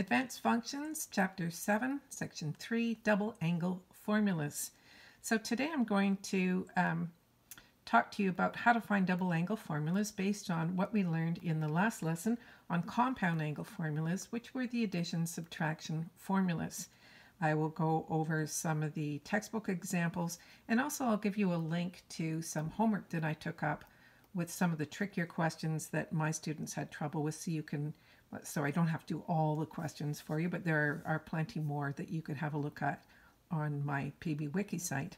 Advanced Functions, Chapter 7, Section 3, Double Angle Formulas. So today I'm going to um, talk to you about how to find double angle formulas based on what we learned in the last lesson on compound angle formulas, which were the addition subtraction formulas. I will go over some of the textbook examples and also I'll give you a link to some homework that I took up with some of the trickier questions that my students had trouble with so you can so I don't have to do all the questions for you, but there are, plenty more that you could have a look at on my PB Wiki site.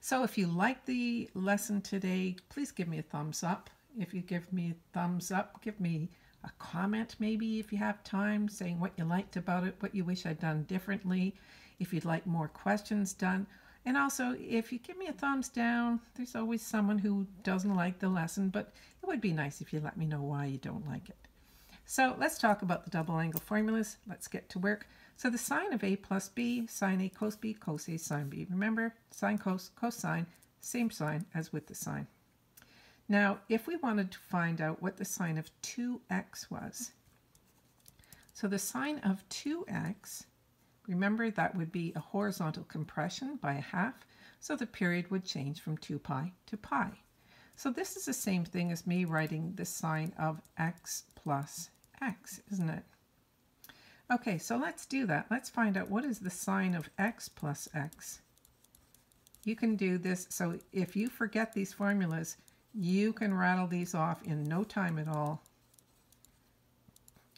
So if you like the lesson today, please give me a thumbs up. If you give me a thumbs up, give me a comment maybe if you have time, saying what you liked about it, what you wish I'd done differently, if you'd like more questions done. And also, if you give me a thumbs down, there's always someone who doesn't like the lesson, but it would be nice if you let me know why you don't like it. So let's talk about the double angle formulas. Let's get to work. So the sine of a plus b, sine a cos b, cos a sine b. Remember, sine cos, cosine, same sign as with the sine. Now, if we wanted to find out what the sine of 2x was, so the sine of 2x, remember that would be a horizontal compression by a half, so the period would change from 2 pi to pi. So this is the same thing as me writing the sine of x plus x, isn't it? Okay, so let's do that. Let's find out what is the sine of x plus x. You can do this, so if you forget these formulas, you can rattle these off in no time at all.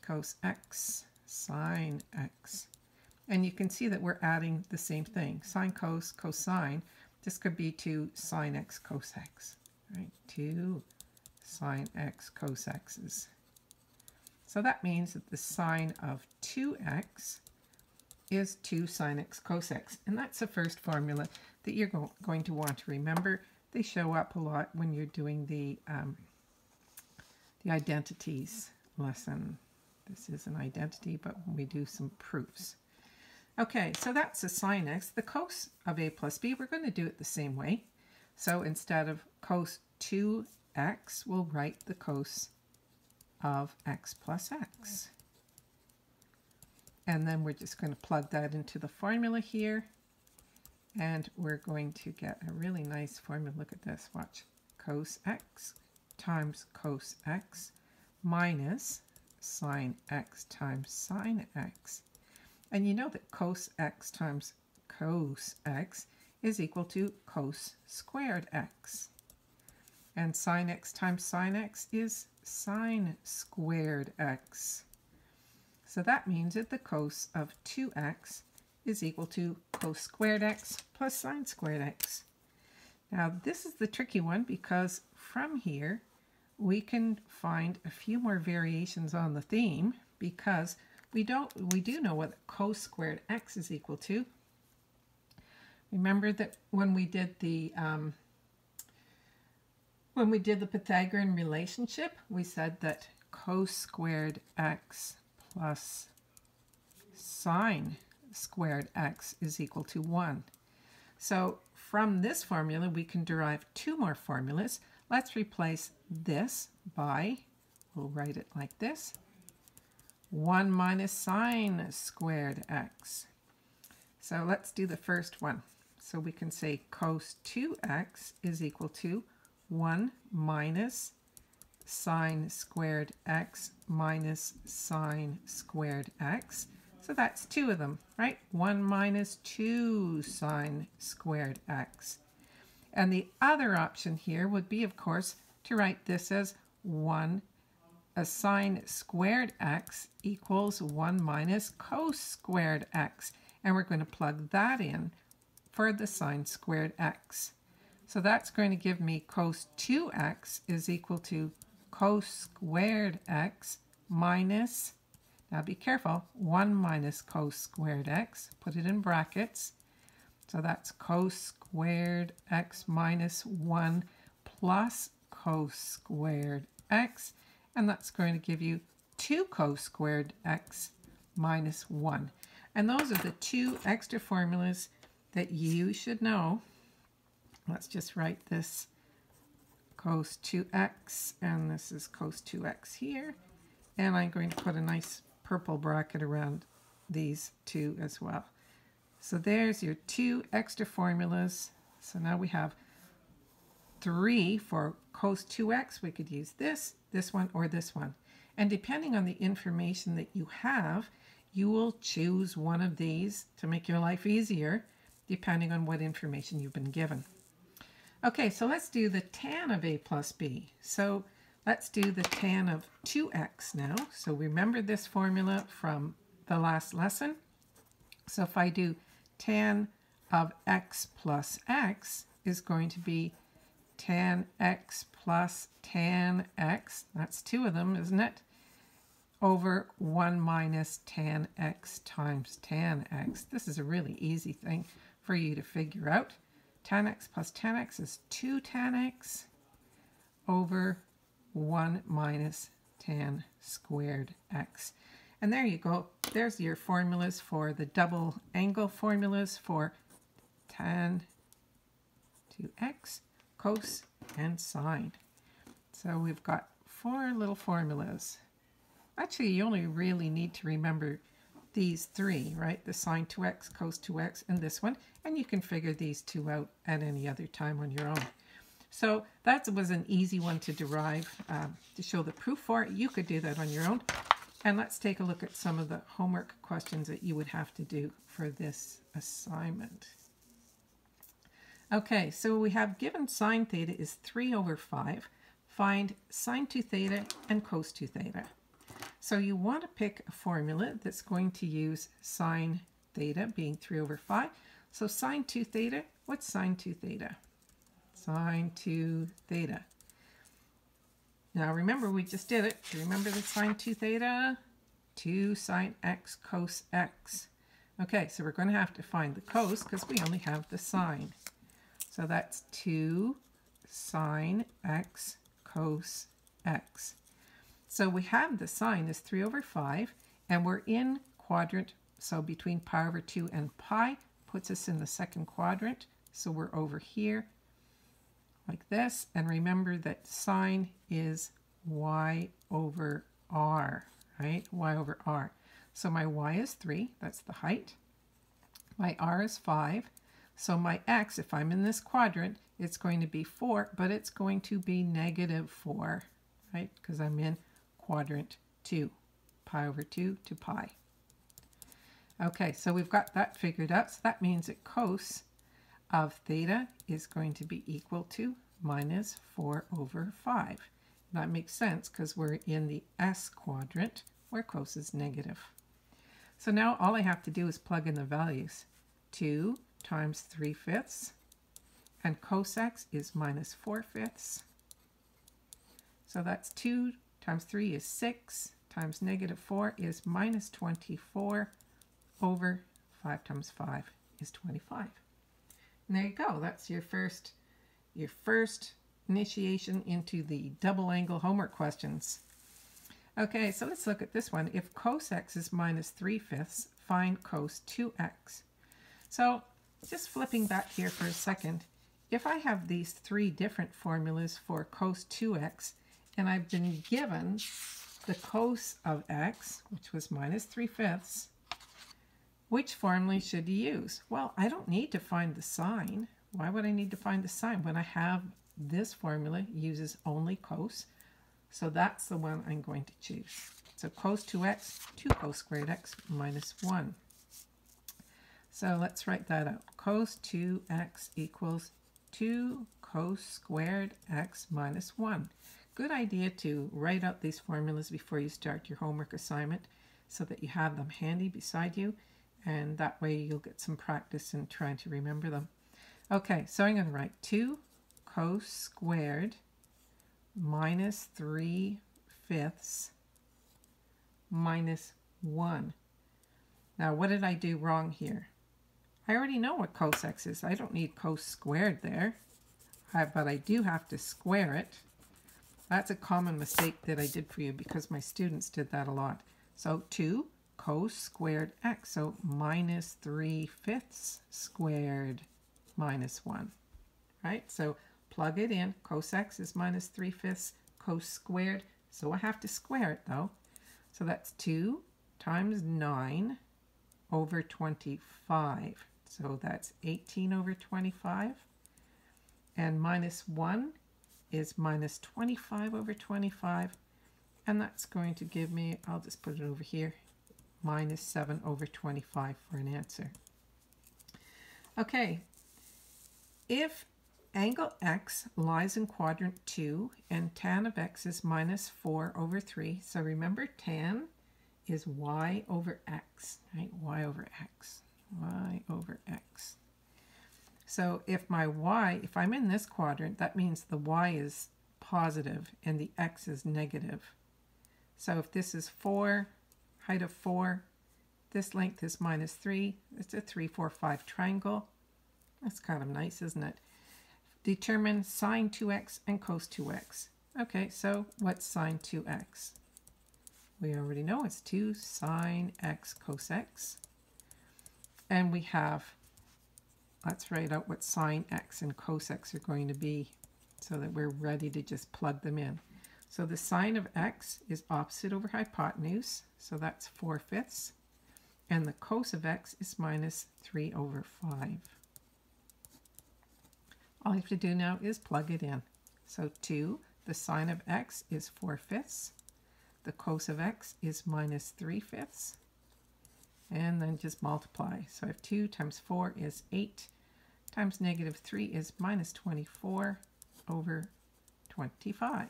Cos x, sine x. And you can see that we're adding the same thing. Sine cos, cosine. This could be 2 sine x cos x. Right? 2 sine x cos x's. So that means that the sine of 2x is 2 sine x cos x. And that's the first formula that you're go going to want to remember. They show up a lot when you're doing the, um, the identities lesson. This is an identity, but we do some proofs. Okay, so that's the sine x. The cos of a plus b, we're going to do it the same way. So instead of cos 2x, we'll write the cos of x plus x. And then we're just going to plug that into the formula here. And we're going to get a really nice formula. Look at this. Watch. Cos x times cos x minus sine x times sine x. And you know that cos x times cos x is equal to cos squared x. And sine x times sine x is sine squared x. So that means that the cos of 2x is equal to cos squared x plus sine squared x. Now this is the tricky one because from here we can find a few more variations on the theme because we don't we do know what cos squared x is equal to. Remember that when we did the um, when we did the Pythagorean relationship, we said that cos squared x plus sine squared x is equal to 1. So from this formula, we can derive two more formulas. Let's replace this by, we'll write it like this, 1 minus sine squared x. So let's do the first one. So we can say cos 2x is equal to 1 minus sine squared x minus sine squared x. So that's two of them, right? 1 minus 2 sine squared x. And the other option here would be, of course, to write this as 1 a sine squared x equals 1 minus cos squared x. And we're going to plug that in for the sine squared x. So that's going to give me cos 2x is equal to cos squared x minus, now be careful, 1 minus cos squared x, put it in brackets. So that's cos squared x minus 1 plus cos squared x, and that's going to give you 2 cos squared x minus 1. And those are the two extra formulas that you should know Let's just write this cos 2x, and this is cos 2x here. And I'm going to put a nice purple bracket around these two as well. So there's your two extra formulas. So now we have three for cos 2x. We could use this, this one, or this one. And depending on the information that you have, you will choose one of these to make your life easier, depending on what information you've been given. Okay, so let's do the tan of a plus b. So let's do the tan of 2x now. So remember this formula from the last lesson. So if I do tan of x plus x is going to be tan x plus tan x, that's two of them, isn't it? Over 1 minus tan x times tan x. This is a really easy thing for you to figure out. Tan x plus tan x is 2 tan x over 1 minus tan squared x. And there you go. There's your formulas for the double angle formulas for tan to x, cos, and sine. So we've got four little formulas. Actually, you only really need to remember these three, right? The sine 2x, cos 2x, and this one. And you can figure these two out at any other time on your own. So that was an easy one to derive um, to show the proof for. You could do that on your own. And let's take a look at some of the homework questions that you would have to do for this assignment. Okay, so we have given sine theta is 3 over 5. Find sine 2 theta and cos 2 theta. So you want to pick a formula that's going to use sine theta being 3 over 5. So sine 2 theta, what's sine 2 theta? Sine 2 theta. Now remember, we just did it. Remember the sine 2 theta? 2 sine x cos x. Okay, so we're going to have to find the cos because we only have the sine. So that's 2 sine x cos x. So we have the sine is 3 over 5, and we're in quadrant, so between pi over 2 and pi puts us in the second quadrant. So we're over here like this. And remember that sine is y over r, right? y over r. So my y is 3, that's the height. My r is 5. So my x, if I'm in this quadrant, it's going to be 4, but it's going to be negative 4, right? Because I'm in quadrant 2, pi over 2 to pi. Okay, so we've got that figured out. So that means that cos of theta is going to be equal to minus 4 over 5. That makes sense because we're in the S quadrant where cos is negative. So now all I have to do is plug in the values. 2 times 3 fifths and cos x is minus 4 fifths. So that's 2 times 3 is 6 times negative 4 is minus 24 over 5 times 5 is 25. And there you go. That's your first your first initiation into the double angle homework questions. Okay, so let's look at this one. If cos x is minus 3 fifths, find cos 2x. So just flipping back here for a second, if I have these three different formulas for cos 2x, and I've been given the cos of x, which was minus 3 fifths, which formula should you use? Well, I don't need to find the sine. Why would I need to find the sine when I have this formula uses only cos? So that's the one I'm going to choose. So cos 2x, 2 cos squared x minus 1. So let's write that out. Cos 2x equals 2 cos squared x minus 1. Good idea to write out these formulas before you start your homework assignment so that you have them handy beside you and that way you'll get some practice in trying to remember them. Okay, so I'm going to write 2 cos squared minus 3 fifths minus 1. Now, what did I do wrong here? I already know what cos x is. I don't need cos squared there, but I do have to square it. That's a common mistake that I did for you because my students did that a lot. So 2 cos squared x, so minus 3 fifths squared minus 1, right? So plug it in. Cos x is minus 3 fifths cos squared. So I have to square it, though. So that's 2 times 9 over 25. So that's 18 over 25. And minus 1 is minus 25 over 25. And that's going to give me, I'll just put it over here, minus 7 over 25 for an answer. Okay, if angle x lies in quadrant 2 and tan of x is minus 4 over 3, so remember tan is y over x, right? y over x, y over x. So if my y, if I'm in this quadrant, that means the y is positive and the x is negative. So if this is 4, height of 4, this length is minus 3. It's a 3, 4, 5 triangle. That's kind of nice, isn't it? Determine sine 2x and cos 2x. Okay, so what's sine 2x? We already know it's 2 sine x cos x. And we have, let's write out what sine x and cos x are going to be so that we're ready to just plug them in. So the sine of x is opposite over hypotenuse, so that's 4 fifths. And the cos of x is minus 3 over 5. All you have to do now is plug it in. So 2, the sine of x is 4 fifths. The cos of x is minus 3 fifths. And then just multiply. So I have 2 times 4 is 8 times negative 3 is minus 24 over 25.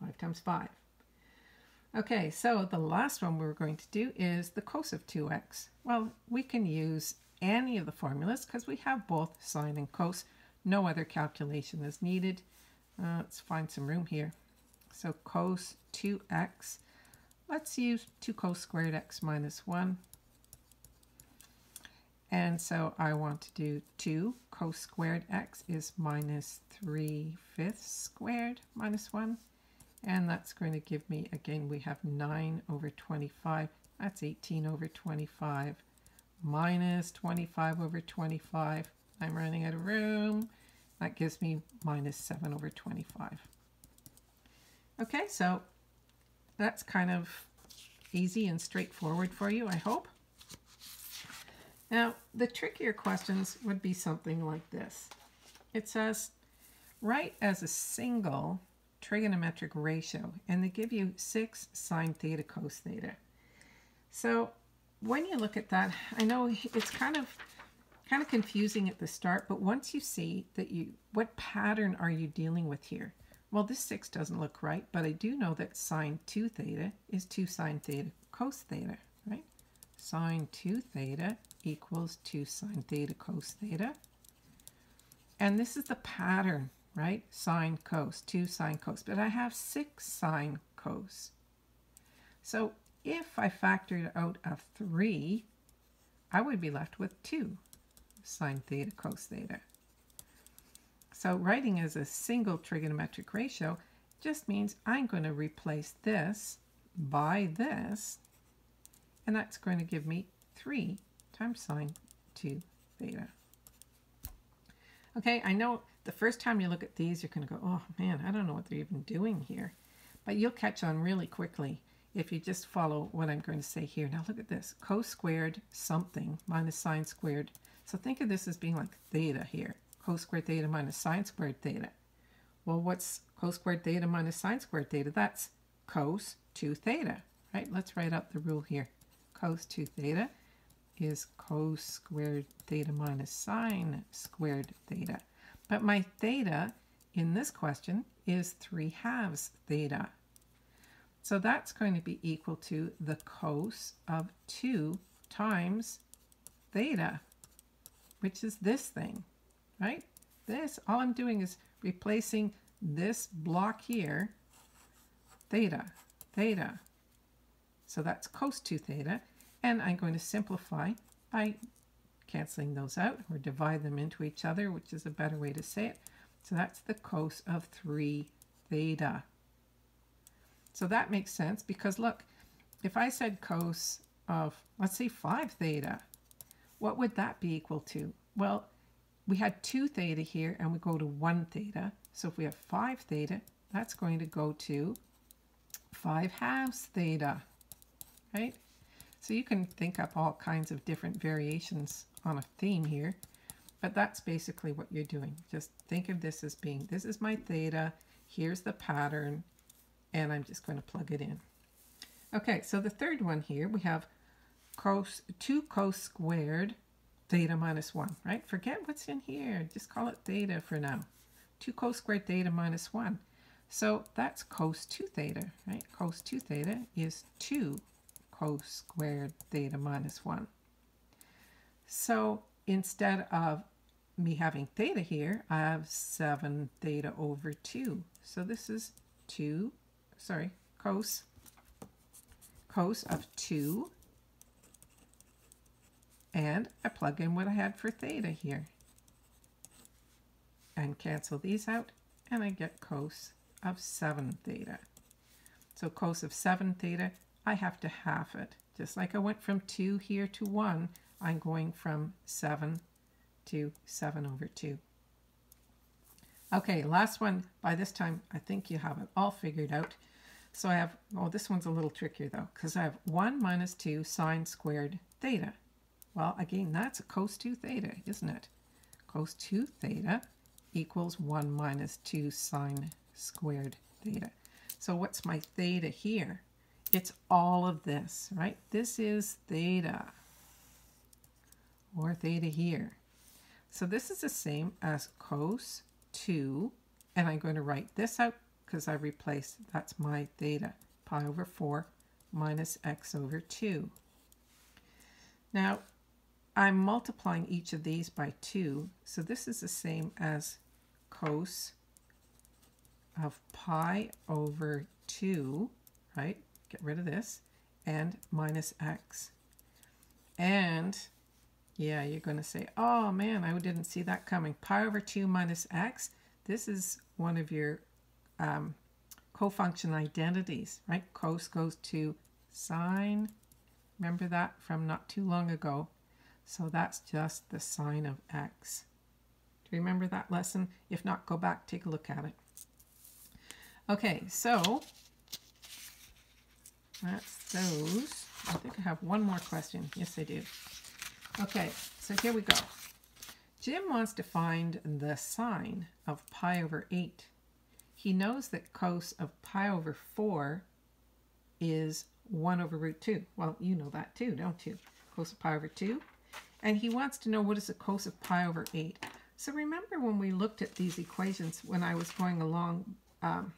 5 times 5. Okay, so the last one we're going to do is the cos of 2x. Well, we can use any of the formulas because we have both sine and cos. No other calculation is needed. Uh, let's find some room here. So cos 2x, let's use 2 cos squared x minus 1. And so I want to do 2 cos squared x is minus 3 fifths squared minus 1. And that's going to give me, again, we have 9 over 25. That's 18 over 25 minus 25 over 25. I'm running out of room. That gives me minus 7 over 25. Okay, so that's kind of easy and straightforward for you, I hope. Now, the trickier questions would be something like this. It says, write as a single trigonometric ratio, and they give you 6 sine theta cos theta. So when you look at that, I know it's kind of kind of confusing at the start, but once you see that you, what pattern are you dealing with here? Well, this 6 doesn't look right, but I do know that sine 2 theta is 2 sine theta cos theta, right? Sine 2 theta equals 2 sine theta cos theta. And this is the pattern right? Sine cos, 2 sine cos. But I have 6 sine cos. So if I factored out a 3, I would be left with 2 sine theta cos theta. So writing as a single trigonometric ratio just means I'm going to replace this by this, and that's going to give me 3 times sine 2 theta. Okay, I know the first time you look at these, you're going to go, oh man, I don't know what they're even doing here. But you'll catch on really quickly if you just follow what I'm going to say here. Now look at this, cos squared something minus sine squared. So think of this as being like theta here. Cos squared theta minus sine squared theta. Well, what's cos squared theta minus sine squared theta? That's cos 2 theta, right? Let's write out the rule here. Cos 2 theta is cos squared theta minus sine squared theta. But my theta in this question is 3 halves theta. So that's going to be equal to the cos of 2 times theta, which is this thing, right? This, all I'm doing is replacing this block here, theta, theta. So that's cos 2 theta. And I'm going to simplify by canceling those out or divide them into each other, which is a better way to say it. So that's the cos of 3 theta. So that makes sense because look, if I said cos of, let's say 5 theta, what would that be equal to? Well, we had 2 theta here and we go to 1 theta. So if we have 5 theta, that's going to go to 5 halves theta, right? So you can think up all kinds of different variations on a theme here, but that's basically what you're doing. Just think of this as being, this is my theta, here's the pattern, and I'm just going to plug it in. Okay, so the third one here, we have cos, 2 cos squared theta minus 1, right? Forget what's in here. Just call it theta for now. 2 cos squared theta minus 1. So that's cos 2 theta, right? Cos 2 theta is 2 cos squared theta minus 1. So instead of me having theta here, I have 7 theta over 2. So this is 2, sorry, cos, cos of 2. And I plug in what I had for theta here. And cancel these out, and I get cos of 7 theta. So cos of 7 theta I have to half it. Just like I went from 2 here to 1, I'm going from 7 to 7 over 2. Okay, last one. By this time, I think you have it all figured out. So I have, oh, this one's a little trickier though, because I have 1 minus 2 sine squared theta. Well, again, that's cos 2 theta, isn't it? Cos 2 theta equals 1 minus 2 sine squared theta. So what's my theta here? It's all of this, right? This is theta, or theta here. So this is the same as cos 2, and I'm going to write this out because I replaced, that's my theta, pi over 4 minus x over 2. Now, I'm multiplying each of these by 2, so this is the same as cos of pi over 2, right? Get rid of this, and minus x. And, yeah, you're going to say, oh man, I didn't see that coming. Pi over 2 minus x, this is one of your um, cofunction identities, right? Cos goes to sine. Remember that from not too long ago. So that's just the sine of x. Do you remember that lesson? If not, go back, take a look at it. Okay, so that's those. I think I have one more question. Yes, I do. Okay, so here we go. Jim wants to find the sine of pi over 8. He knows that cos of pi over 4 is 1 over root 2. Well, you know that too, don't you? Cos of pi over 2. And he wants to know what is the cos of pi over 8. So remember when we looked at these equations when I was going along um,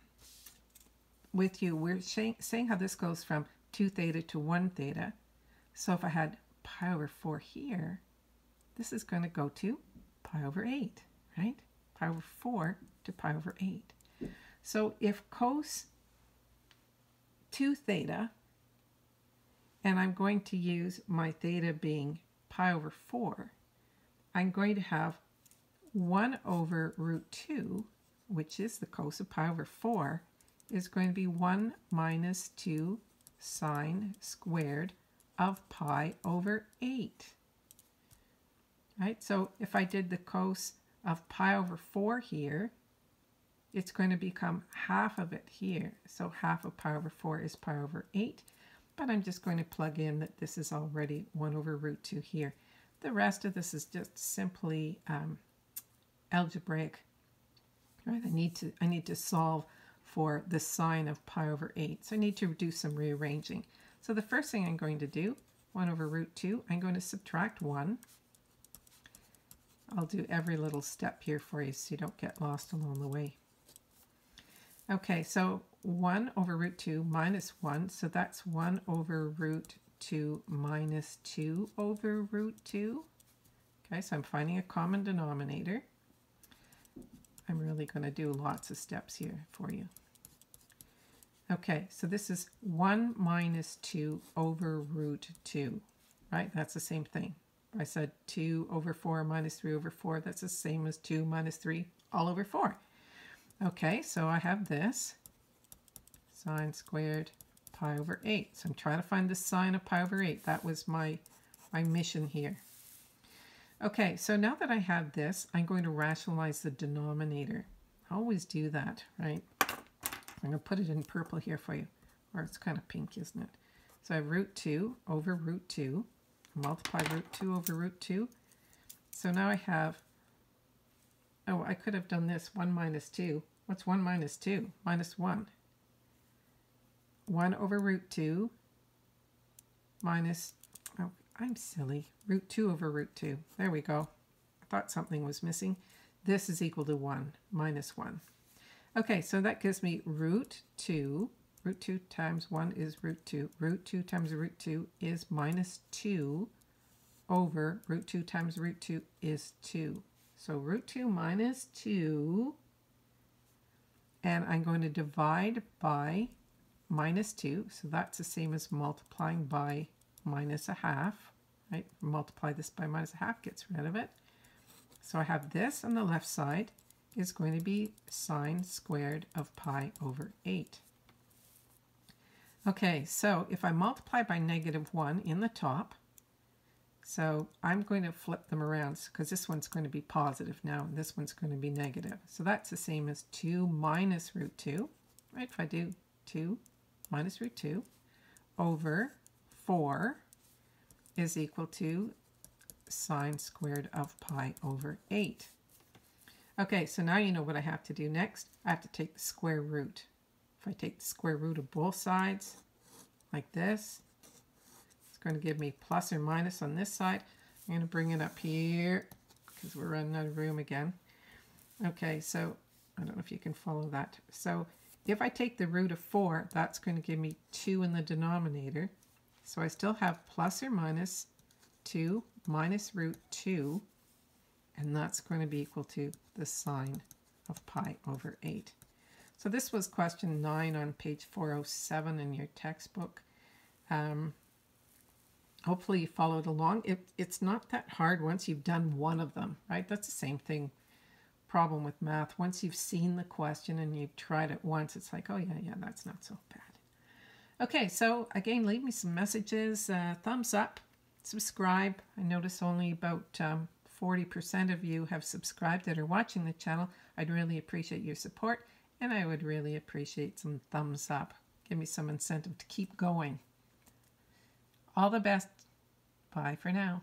with you, we're saying, saying how this goes from 2 theta to 1 theta. So if I had pi over 4 here, this is going to go to pi over 8, right? Pi over 4 to pi over 8. So if cos 2 theta, and I'm going to use my theta being pi over 4, I'm going to have 1 over root 2, which is the cos of pi over 4, is going to be 1 minus 2 sine squared of pi over 8. Right, so if I did the cos of pi over 4 here, it's going to become half of it here. So half of pi over 4 is pi over 8. But I'm just going to plug in that this is already 1 over root 2 here. The rest of this is just simply um, algebraic. Right, I need to I need to solve for the sine of pi over 8. So I need to do some rearranging. So the first thing I'm going to do, 1 over root 2, I'm going to subtract 1. I'll do every little step here for you so you don't get lost along the way. Okay, so 1 over root 2 minus 1, so that's 1 over root 2 minus 2 over root 2. Okay, so I'm finding a common denominator. I'm really going to do lots of steps here for you. Okay, so this is 1 minus 2 over root 2, right? That's the same thing. I said 2 over 4 minus 3 over 4. That's the same as 2 minus 3 all over 4. Okay, so I have this sine squared pi over 8. So I'm trying to find the sine of pi over 8. That was my, my mission here. Okay, so now that I have this, I'm going to rationalize the denominator. I always do that, right? I'm going to put it in purple here for you. Or it's kind of pink, isn't it? So I have root 2 over root 2. Multiply root 2 over root 2. So now I have, oh, I could have done this, 1 minus 2. What's 1 minus 2? Minus 1. 1 over root 2 minus, I'm silly, root 2 over root 2. There we go. I thought something was missing. This is equal to 1 minus 1. Okay, so that gives me root 2. Root 2 times 1 is root 2. Root 2 times root 2 is minus 2 over root 2 times root 2 is 2. So root 2 minus 2, and I'm going to divide by minus 2, so that's the same as multiplying by minus a half, right? Multiply this by minus a half, gets rid of it. So I have this on the left side is going to be sine squared of pi over 8. Okay, so if I multiply by negative 1 in the top, so I'm going to flip them around because this one's going to be positive now and this one's going to be negative. So that's the same as 2 minus root 2, right? If I do 2 minus root 2 over 4 is equal to sine squared of pi over 8. Okay, so now you know what I have to do next. I have to take the square root. If I take the square root of both sides, like this, it's going to give me plus or minus on this side. I'm going to bring it up here because we're running out of room again. Okay, so I don't know if you can follow that. So if I take the root of 4, that's going to give me 2 in the denominator. So I still have plus or minus 2 minus root 2, and that's going to be equal to the sine of pi over 8. So this was question 9 on page 407 in your textbook. Um, hopefully you followed along. It, it's not that hard once you've done one of them, right? That's the same thing problem with math. Once you've seen the question and you've tried it once, it's like, oh yeah, yeah, that's not so bad. Okay, so again, leave me some messages. Uh, thumbs up, subscribe. I notice only about 40% um, of you have subscribed that are watching the channel. I'd really appreciate your support, and I would really appreciate some thumbs up. Give me some incentive to keep going. All the best. Bye for now.